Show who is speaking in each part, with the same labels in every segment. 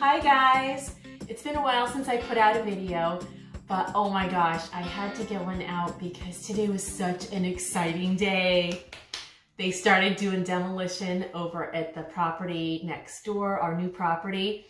Speaker 1: Hi guys! It's been a while since I put out a video, but oh my gosh, I had to get one out because today was such an exciting day. They started doing demolition over at the property next door, our new property.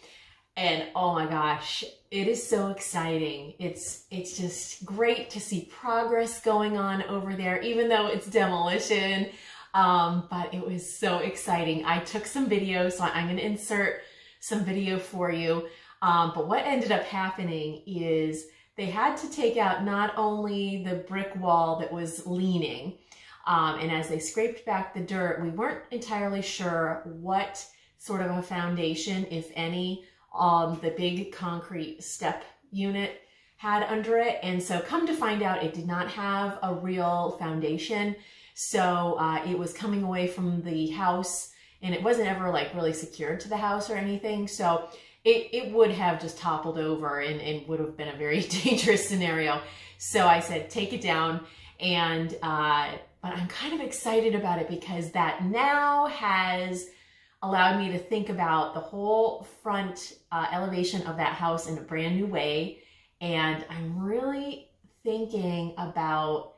Speaker 1: And oh my gosh, it is so exciting. It's, it's just great to see progress going on over there, even though it's demolition. Um, but it was so exciting. I took some videos, so I'm gonna insert some video for you. Um, but what ended up happening is they had to take out not only the brick wall that was leaning, um, and as they scraped back the dirt, we weren't entirely sure what sort of a foundation, if any, um, the big concrete step unit had under it. And so come to find out, it did not have a real foundation. So uh, it was coming away from the house and it wasn't ever like really secured to the house or anything. So it, it would have just toppled over and, and would have been a very dangerous scenario. So I said, take it down. And, uh, but I'm kind of excited about it because that now has allowed me to think about the whole front uh, elevation of that house in a brand new way. And I'm really thinking about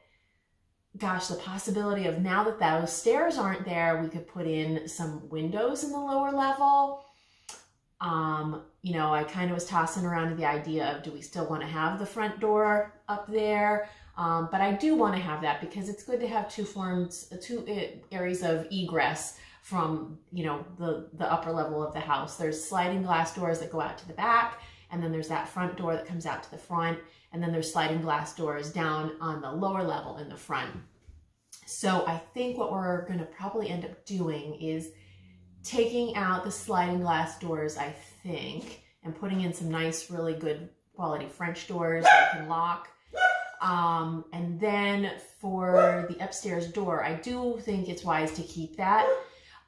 Speaker 1: gosh, the possibility of now that those stairs aren't there, we could put in some windows in the lower level. Um, you know, I kind of was tossing around the idea of do we still want to have the front door up there? Um, but I do want to have that because it's good to have two forms, two areas of egress from, you know, the, the upper level of the house. There's sliding glass doors that go out to the back, and then there's that front door that comes out to the front. And then there's sliding glass doors down on the lower level in the front. So I think what we're gonna probably end up doing is taking out the sliding glass doors, I think, and putting in some nice, really good quality French doors that you can lock. Um, and then for the upstairs door, I do think it's wise to keep that.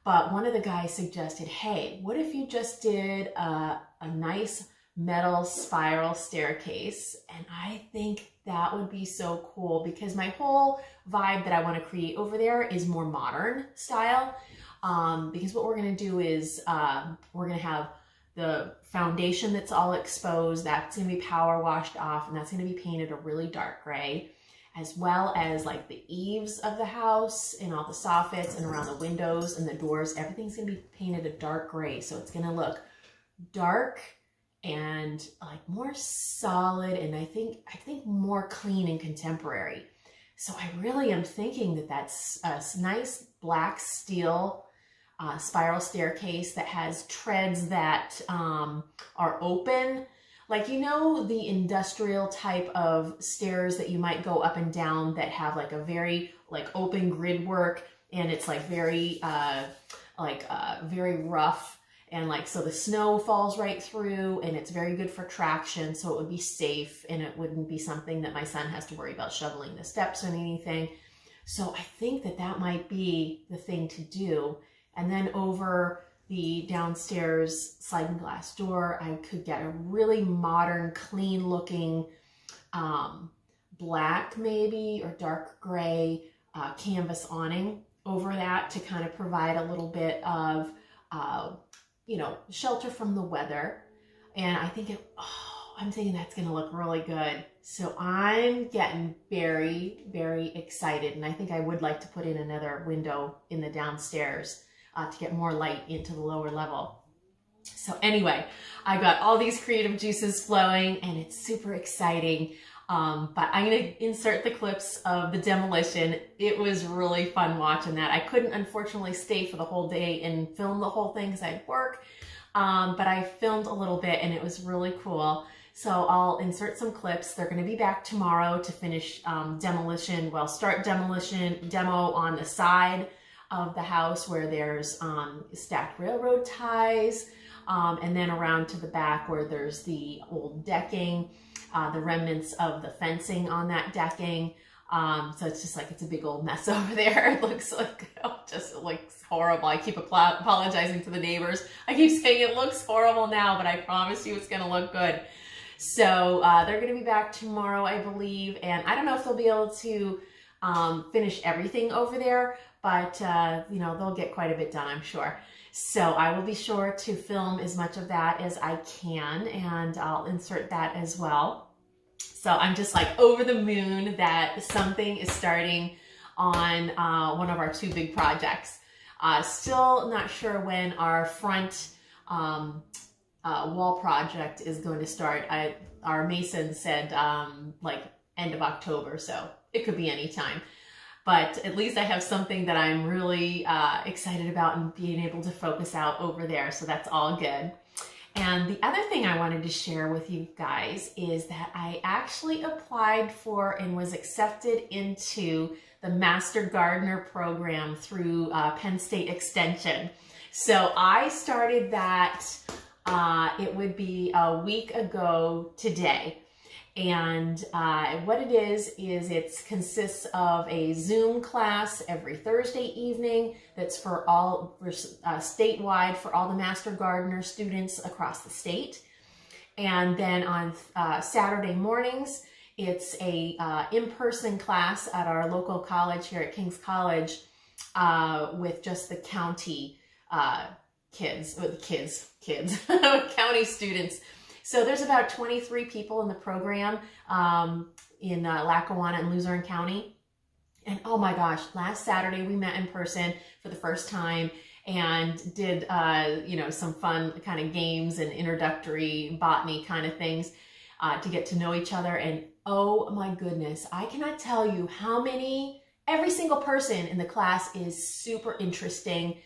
Speaker 1: But one of the guys suggested, hey, what if you just did a, a nice metal spiral staircase. And I think that would be so cool because my whole vibe that I want to create over there is more modern style. Um, because what we're going to do is uh, we're going to have the foundation that's all exposed. That's going to be power washed off and that's going to be painted a really dark gray as well as like the eaves of the house and all the soffits and around the windows and the doors. Everything's going to be painted a dark gray. So it's going to look dark and like more solid and I think I think more clean and contemporary. So I really am thinking that that's a nice black steel uh, spiral staircase that has treads that um, are open. Like, you know, the industrial type of stairs that you might go up and down that have like a very like open grid work and it's like very, uh, like uh, very rough and like, so the snow falls right through and it's very good for traction. So it would be safe and it wouldn't be something that my son has to worry about shoveling the steps or anything. So I think that that might be the thing to do. And then over the downstairs sliding glass door, I could get a really modern, clean looking um, black maybe or dark gray uh, canvas awning over that to kind of provide a little bit of uh, you know, shelter from the weather. And I think it, oh, I'm thinking that's going to look really good. So I'm getting very, very excited. And I think I would like to put in another window in the downstairs uh, to get more light into the lower level. So anyway, I got all these creative juices flowing and it's super exciting. Um, but I'm going to insert the clips of the demolition. It was really fun watching that. I couldn't unfortunately stay for the whole day and film the whole thing because I had work. Um, but I filmed a little bit and it was really cool. So I'll insert some clips. They're going to be back tomorrow to finish um, demolition. Well, start demolition demo on the side of the house where there's um, stacked railroad ties. Um, and then around to the back where there's the old decking uh, the remnants of the fencing on that decking. Um, so it's just like, it's a big old mess over there. It looks like, oh, just looks horrible. I keep apologizing to the neighbors. I keep saying it looks horrible now, but I promise you it's going to look good. So uh, they're going to be back tomorrow, I believe. And I don't know if they'll be able to um, finish everything over there, but uh, you know, they'll get quite a bit done, I'm sure. So I will be sure to film as much of that as I can and I'll insert that as well. So I'm just like over the moon that something is starting on uh, one of our two big projects. Uh, still not sure when our front um, uh, wall project is going to start. I, our mason said um, like end of October, so it could be any time but at least I have something that I'm really uh, excited about and being able to focus out over there. So that's all good. And the other thing I wanted to share with you guys is that I actually applied for and was accepted into the Master Gardener program through uh, Penn State Extension. So I started that, uh, it would be a week ago today. And uh, what it is, is it consists of a Zoom class every Thursday evening that's for all, for, uh, statewide for all the Master Gardener students across the state. And then on uh, Saturday mornings, it's a uh, in-person class at our local college here at King's College uh, with just the county uh, kids, with kids, kids, county students so there's about 23 people in the program um, in uh, Lackawanna and Luzerne County. And oh my gosh, last Saturday we met in person for the first time and did, uh, you know, some fun kind of games and introductory botany kind of things uh, to get to know each other. And oh my goodness, I cannot tell you how many, every single person in the class is super interesting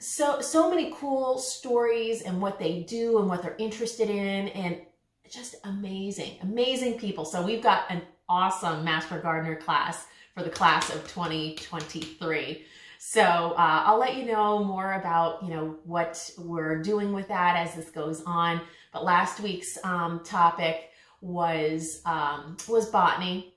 Speaker 1: so so many cool stories and what they do and what they're interested in and just amazing amazing people. So we've got an awesome master gardener class for the class of 2023 so uh, i'll let you know more about you know what we're doing with that as this goes on. But last week's um, topic was um, was botany.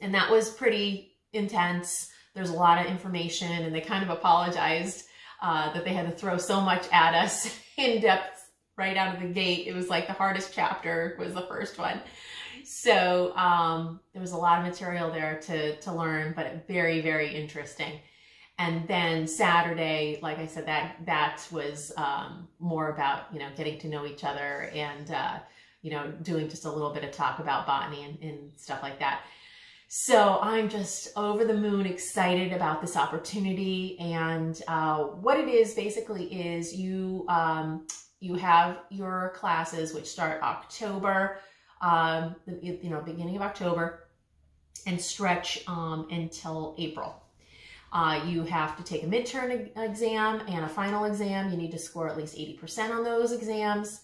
Speaker 1: And that was pretty intense. There's a lot of information and they kind of apologized uh, that they had to throw so much at us in depth right out of the gate. It was like the hardest chapter was the first one. So um, there was a lot of material there to, to learn, but very, very interesting. And then Saturday, like I said, that that was um, more about, you know, getting to know each other and, uh, you know, doing just a little bit of talk about botany and, and stuff like that. So I'm just over the moon excited about this opportunity. And uh, what it is basically is you, um, you have your classes which start October, um, you know, beginning of October and stretch um, until April. Uh, you have to take a midterm exam and a final exam. You need to score at least 80% on those exams.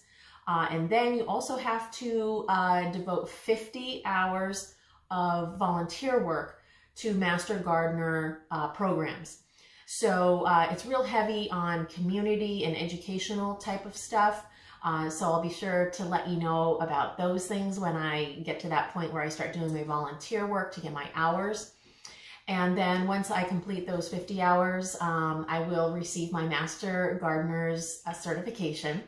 Speaker 1: Uh, and then you also have to uh, devote 50 hours of volunteer work to Master Gardener uh, programs. So uh, it's real heavy on community and educational type of stuff. Uh, so I'll be sure to let you know about those things when I get to that point where I start doing my volunteer work to get my hours. And then once I complete those 50 hours, um, I will receive my Master Gardener's uh, certification.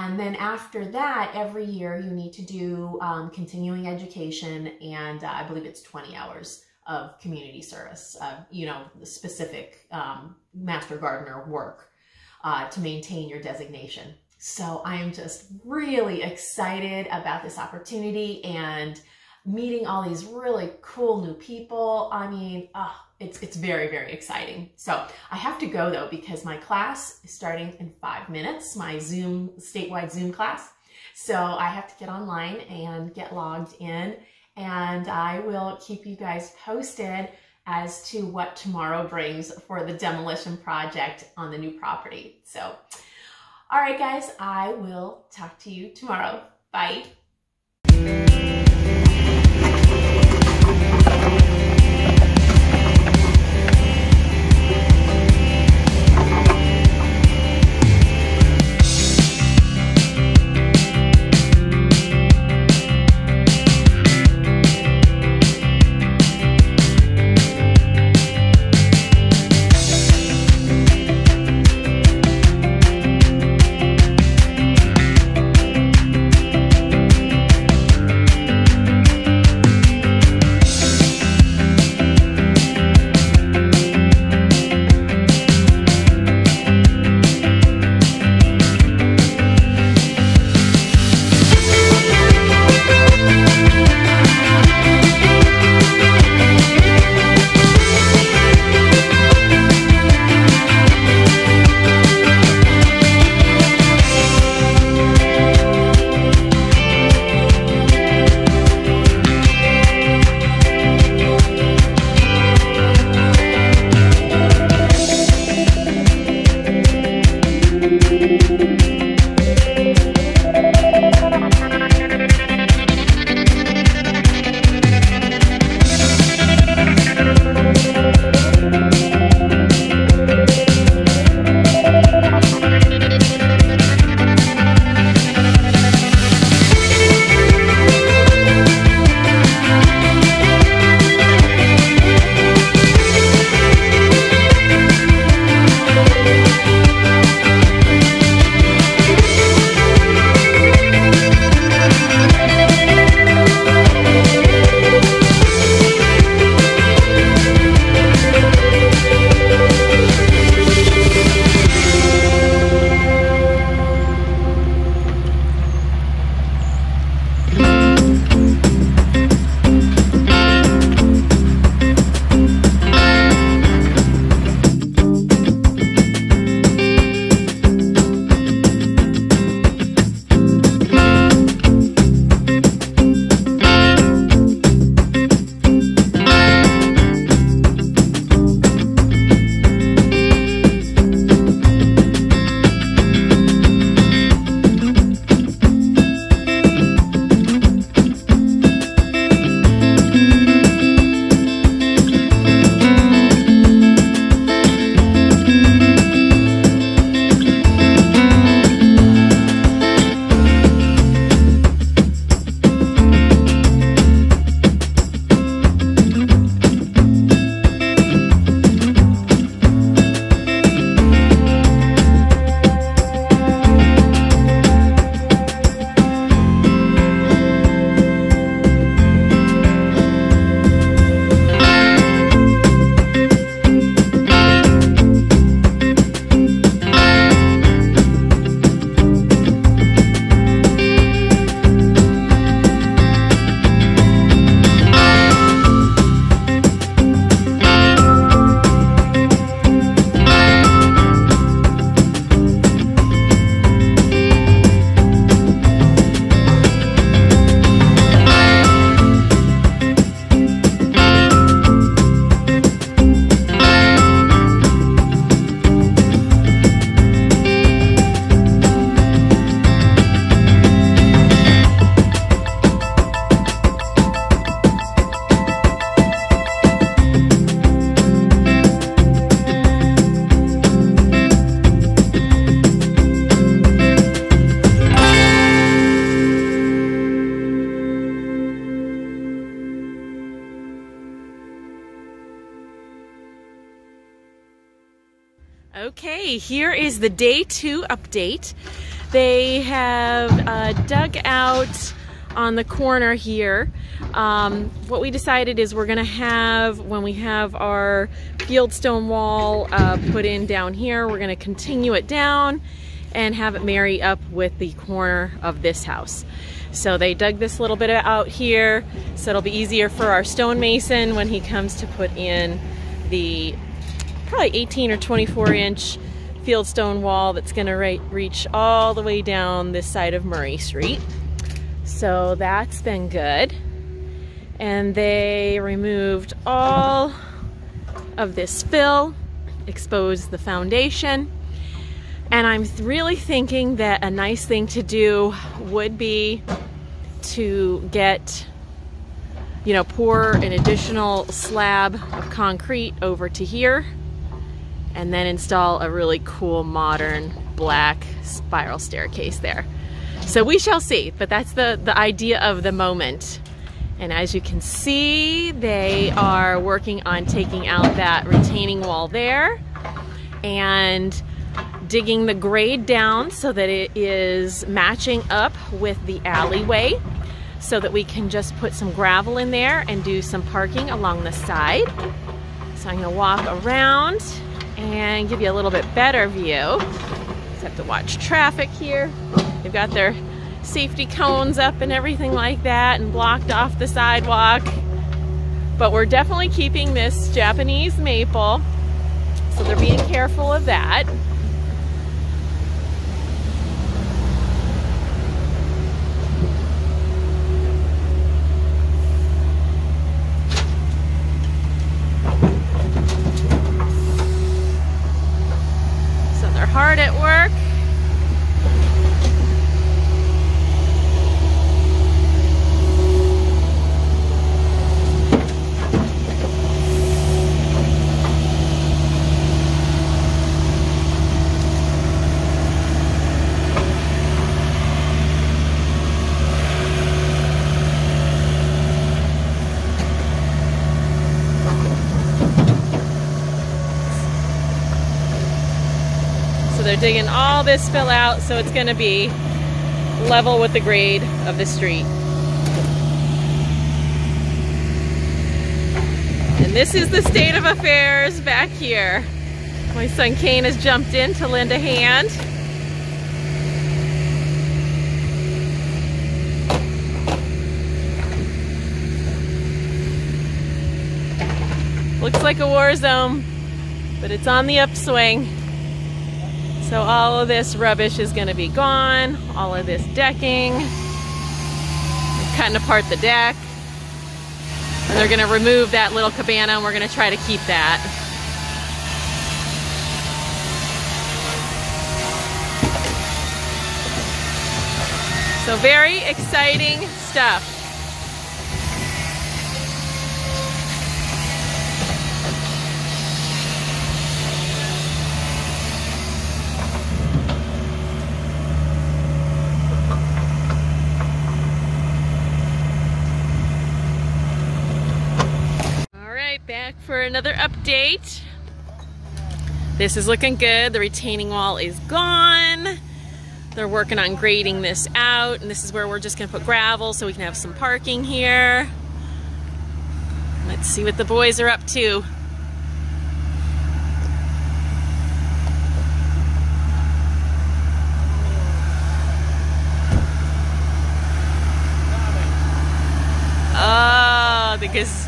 Speaker 1: And then after that, every year you need to do um, continuing education and uh, I believe it's 20 hours of community service, uh, you know, specific um, master gardener work uh, to maintain your designation. So I am just really excited about this opportunity and meeting all these really cool new people. I mean, oh, it's, it's very, very exciting. So I have to go though, because my class is starting in five minutes, my Zoom, statewide Zoom class. So I have to get online and get logged in and I will keep you guys posted as to what tomorrow brings for the demolition project on the new property. So, all right, guys, I will talk to you tomorrow. Bye. Here is the day two update. They have uh, dug out on the corner here. Um, what we decided is we're gonna have, when we have our fieldstone wall uh, put in down here, we're gonna continue it down and have it marry up with the corner of this house. So they dug this little bit out here so it'll be easier for our stonemason when he comes to put in the probably 18 or 24 inch fieldstone wall that's gonna reach all the way down this side of Murray Street. So that's been good. And they removed all of this fill, exposed the foundation. And I'm really thinking that a nice thing to do would be to get, you know, pour an additional slab of concrete over to here and then install a really cool modern black spiral staircase there. So we shall see, but that's the, the idea of the moment. And as you can see, they are working on taking out that retaining wall there and digging the grade down so that it is matching up with the alleyway so that we can just put some gravel in there and do some parking along the side. So I'm gonna walk around and give you a little bit better view. Just have to watch traffic here. They've got their safety cones up and everything like that and blocked off the sidewalk. But we're definitely keeping this Japanese maple. So they're being careful of that. They're digging all this fill out so it's to be level with the grade of the street. And this is the state of affairs back here. My son Kane has jumped in to lend a hand. Looks like a war zone, but it's on the upswing. So all of this rubbish is gonna be gone, all of this decking. Cutting apart the deck. And they're gonna remove that little cabana and we're gonna try to keep that. So very exciting stuff. back for another update. This is looking good. The retaining wall is gone. They're working on grading this out and this is where we're just gonna put gravel so we can have some parking here. Let's see what the boys are up to. Oh, because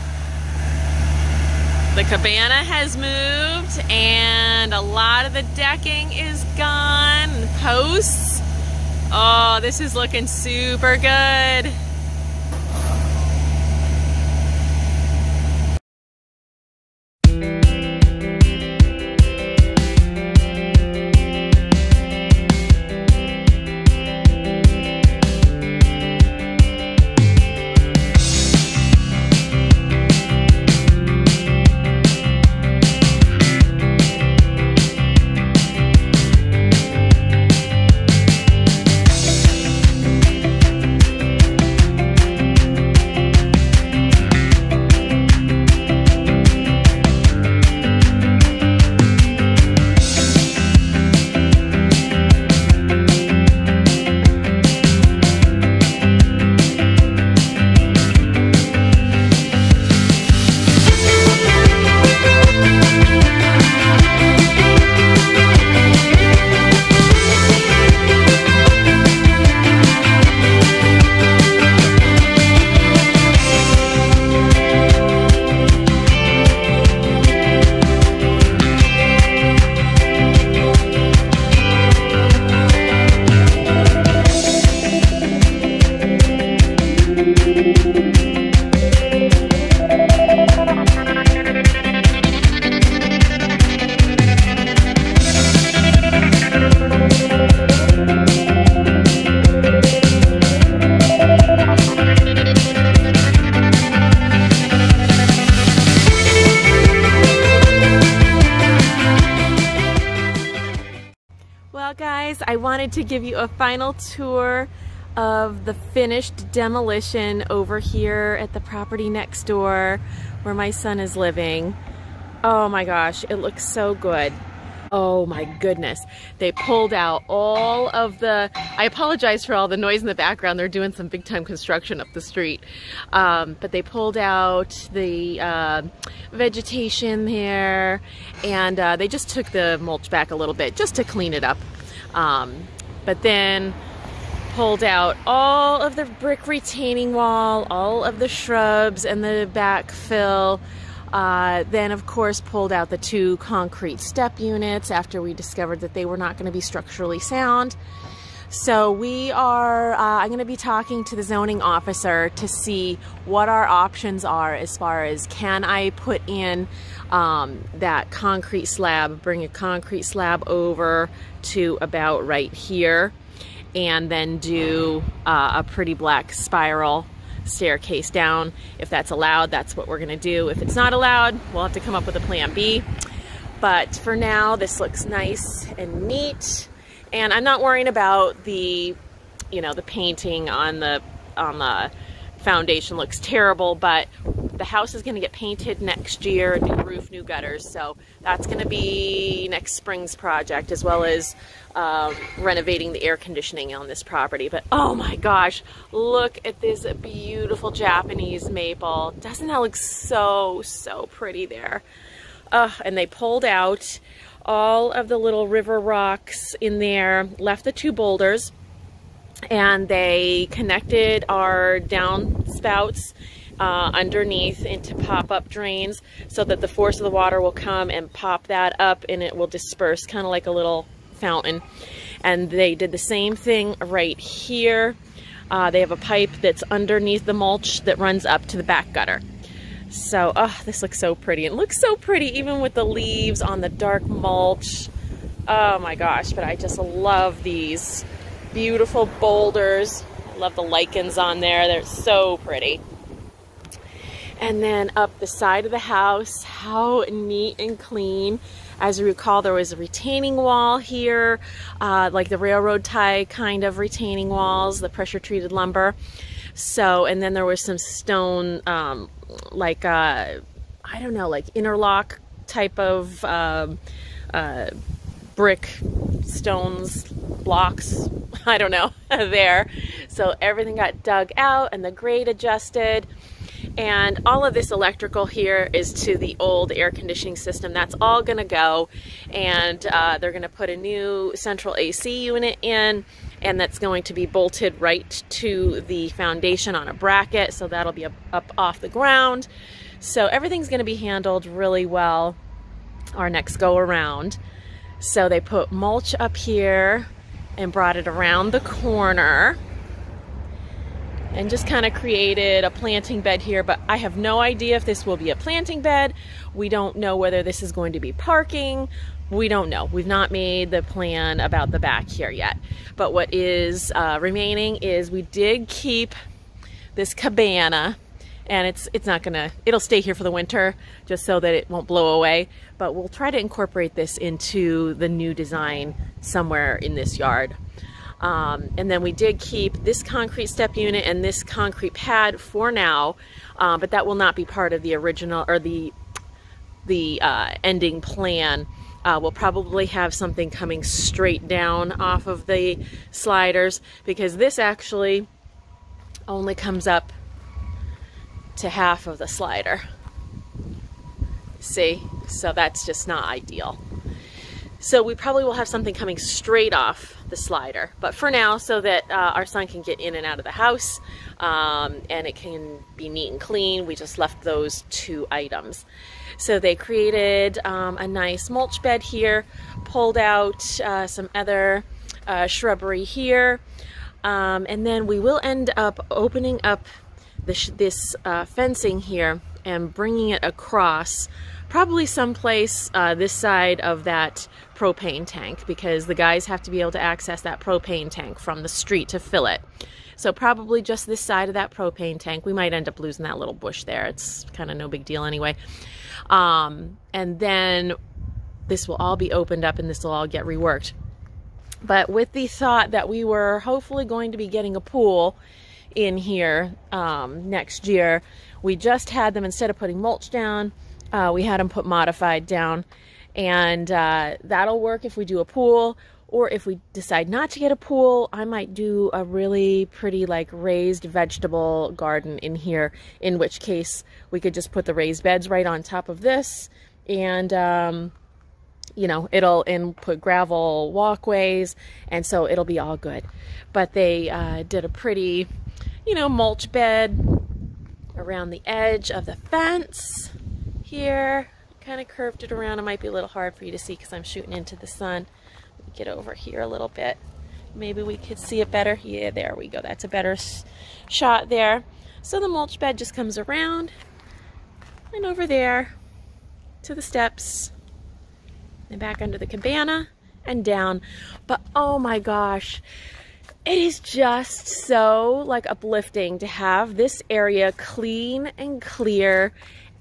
Speaker 1: the cabana has moved and a lot of the decking is gone. Posts. Oh, this is looking super good. Wanted to give you a final tour of the finished demolition over here at the property next door where my son is living. Oh my gosh, it looks so good. Oh my goodness. They pulled out all of the, I apologize for all the noise in the background. They're doing some big time construction up the street. Um, but they pulled out the uh, vegetation there and uh, they just took the mulch back a little bit just to clean it up. Um, but then pulled out all of the brick retaining wall, all of the shrubs and the backfill, uh, then, of course, pulled out the two concrete step units after we discovered that they were not going to be structurally sound. So we are, uh, I'm going to be talking to the zoning officer to see what our options are as far as can I put in um, that concrete slab, bring a concrete slab over to about right here and then do uh, a pretty black spiral staircase down. If that's allowed, that's what we're gonna do. If it's not allowed, we'll have to come up with a plan B. But for now, this looks nice and neat. And I'm not worrying about the, you know, the painting on the, on the foundation looks terrible, but the house is going to get painted next year, new roof, new gutters. So that's going to be next spring's project as well as um, renovating the air conditioning on this property. But oh my gosh, look at this beautiful Japanese maple. Doesn't that look so, so pretty there? Uh, and they pulled out all of the little river rocks in there, left the two boulders, and they connected our downspouts uh, underneath into pop-up drains so that the force of the water will come and pop that up and it will disperse kind of like a little fountain. And they did the same thing right here. Uh, they have a pipe that's underneath the mulch that runs up to the back gutter. So, oh, this looks so pretty. It looks so pretty even with the leaves on the dark mulch. Oh my gosh, but I just love these beautiful boulders. I love the lichens on there. They're so pretty. And then up the side of the house, how neat and clean. As you recall, there was a retaining wall here, uh, like the railroad tie kind of retaining walls, the pressure treated lumber. So, and then there was some stone, um, like, uh, I don't know, like interlock type of uh, uh, brick stones, blocks, I don't know, there. So everything got dug out and the grade adjusted. And all of this electrical here is to the old air conditioning system. That's all gonna go. And uh, they're gonna put a new central AC unit in and that's going to be bolted right to the foundation on a bracket. So that'll be up, up off the ground. So everything's gonna be handled really well our next go around. So they put mulch up here and brought it around the corner and just kind of created a planting bed here, but I have no idea if this will be a planting bed. We don't know whether this is going to be parking. We don't know. We've not made the plan about the back here yet. But what is uh, remaining is we did keep this cabana and it's it's not gonna it'll stay here for the winter just so that it won't blow away but we'll try to incorporate this into the new design somewhere in this yard um, and then we did keep this concrete step unit and this concrete pad for now, uh, but that will not be part of the original or the the uh, ending plan. Uh, we'll probably have something coming straight down off of the sliders because this actually only comes up to half of the slider. See? So that's just not ideal. So we probably will have something coming straight off the slider. But for now, so that uh, our son can get in and out of the house um, and it can be neat and clean, we just left those two items. So they created um, a nice mulch bed here, pulled out uh, some other uh, shrubbery here, um, and then we will end up opening up this, this uh, fencing here and bringing it across probably someplace uh, this side of that propane tank because the guys have to be able to access that propane tank from the street to fill it. So probably just this side of that propane tank. We might end up losing that little bush there. It's kind of no big deal anyway. Um, and then this will all be opened up and this will all get reworked. But with the thought that we were hopefully going to be getting a pool in here um, next year, we just had them, instead of putting mulch down, uh, we had them put modified down. And uh, that'll work if we do a pool. Or if we decide not to get a pool, I might do a really pretty like raised vegetable garden in here, in which case we could just put the raised beds right on top of this and um, you know, it'll and put gravel walkways, and so it'll be all good. But they uh, did a pretty, you know, mulch bed around the edge of the fence here. Kind of curved it around. It might be a little hard for you to see because I'm shooting into the sun. Get over here a little bit. Maybe we could see it better. Yeah, there we go. That's a better shot there. So the mulch bed just comes around and over there to the steps and back under the cabana and down. But oh my gosh, it is just so like uplifting to have this area clean and clear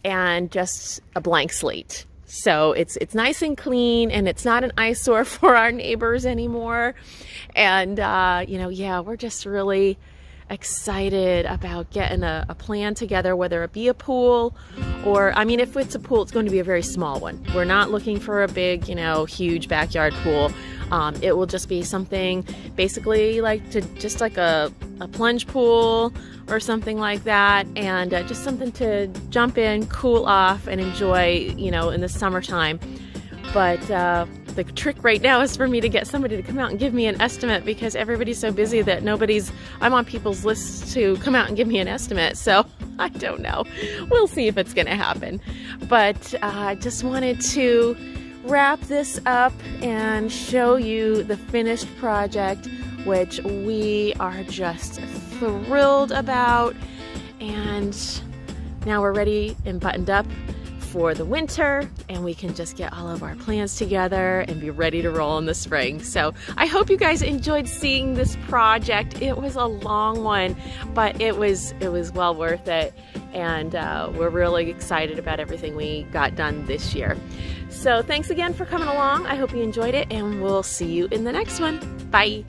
Speaker 1: and just a blank slate. So it's it's nice and clean and it's not an eyesore for our neighbors anymore. And uh, you know, yeah, we're just really excited about getting a, a, plan together, whether it be a pool or, I mean, if it's a pool, it's going to be a very small one. We're not looking for a big, you know, huge backyard pool. Um, it will just be something basically like to just like a, a plunge pool or something like that, and uh, just something to jump in, cool off, and enjoy, you know, in the summertime. But uh, the trick right now is for me to get somebody to come out and give me an estimate because everybody's so busy that nobody's, I'm on people's lists to come out and give me an estimate. So I don't know. We'll see if it's going to happen. But uh, I uh, just wanted to wrap this up and show you the finished project, which we are just thrilled about. And now we're ready and buttoned up for the winter and we can just get all of our plans together and be ready to roll in the spring. So I hope you guys enjoyed seeing this project. It was a long one, but it was it was well worth it. And uh, we're really excited about everything we got done this year. So thanks again for coming along. I hope you enjoyed it and we'll see you in the next one. Bye.